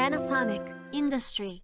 Panasonic Industry.